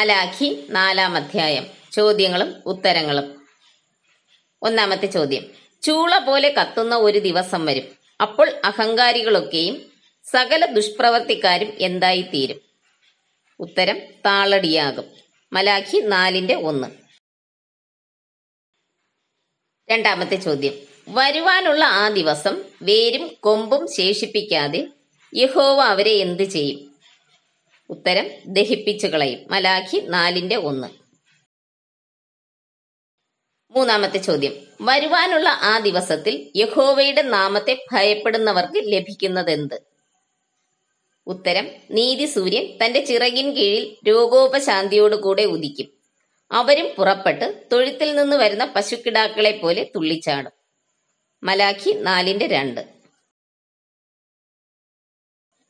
മലാഖി നാലാം അധ്യായം. ചോദ്യങ്ങളും ഉത്തരങ്ങളും. ഒന്നാമത്തെ ചോദ്യം. ചൂള പോലെ കത്തുന്ന ഒരു ദിവസം വരും. അപ്പോൾ അഹങ്കാരികളൊക്കെയും സകല ദുഷ്പ്രവർത്തിക്കാരും എന്തായി തീരും ഉത്തരം താളടിയാകും. മലാഖി നാലിന്റെ ഒന്ന്. രണ്ടാമത്തെ ചോദ്യം. വരുവാനുള്ള ആ ദിവസം വേരും കൊമ്പും ശേഷിപ്പിക്കാതെ യഹോവ അവരെ എന്ത് ചെയ്യും? ഉത്തരം ദഹിപ്പിച്ചു കളയും. മലാഖി നാലിന്റെ ഒന്ന്. മൂന്നാമത്തെ ചോദ്യം. വരുവാനുള്ള ആ ദിവസത്തിൽ യഹോവയുടെ നാമത്തെ ഭയപ്പെടുന്നവർക്ക് ലഭിക്കുന്നത് എന്ത് ഉത്തരം നീതി സൂര്യൻ തന്റെ ചിറകിൻ കീഴിൽ രോഗോപശാന്തിയോടുകൂടെ ഉദിക്കും. അവരും പുറപ്പെട്ട് തൊഴുത്തിൽ നിന്ന് വരുന്ന പശുക്കിടാക്കളെ പോലെ തുള്ളിച്ചാടും. മലാഖി നാലിന്റെ രണ്ട്.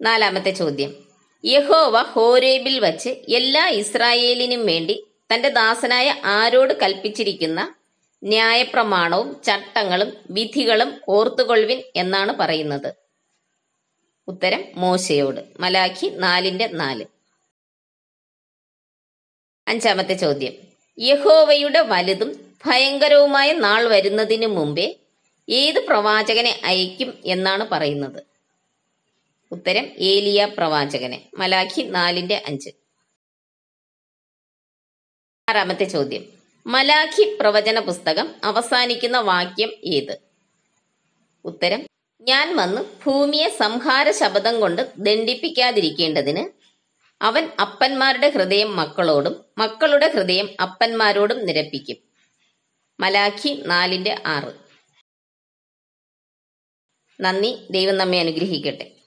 നാലാമത്തെ ചോദ്യം. യഹോവ ഹോരേബിൽ വച്ച് എല്ലാ ഇസ്രായേലിനും വേണ്ടി തന്റെ ദാസനായ ആരോട് കൽപ്പിച്ചിരിക്കുന്ന ന്യായപ്രമാണവും ചട്ടങ്ങളും വിധികളും ഓർത്തുകൊള്ളുവിൻ എന്നാണ് പറയുന്നത്. ഉത്തരം മോശയോട്. മലാഖി നാലിന്റെ നാല്. അഞ്ചാമത്തെ ചോദ്യം. യഹോവയുടെ വലുതും ഭയങ്കരവുമായ നാൾ വരുന്നതിനു മുമ്പേ ഏത് പ്രവാചകനെ അയക്കും എന്നാണ് പറയുന്നത്? ഉത്തരം ഏലിയ പ്രവാചകനെ. മലാഖി നാലിന്റെ അഞ്ച്. ആറാമത്തെ ചോദ്യം. മലാഖി പ്രവചന പുസ്തകം അവസാനിക്കുന്ന വാക്യം ഏത്? ഉത്തരം ഞാൻ വന്ന് ഭൂമിയെ സംഹാര ശബ്ദം കൊണ്ട് ദണ്ഡിപ്പിക്കാതിരിക്കേണ്ടതിന് അവൻ അപ്പന്മാരുടെ ഹൃദയം മക്കളോടും മക്കളുടെ ഹൃദയം അപ്പന്മാരോടും നിരപ്പിക്കും. മലാഖി നാലിന്റെ ആറ്. നന്ദി. ദൈവം നമ്മെ അനുഗ്രഹിക്കട്ടെ.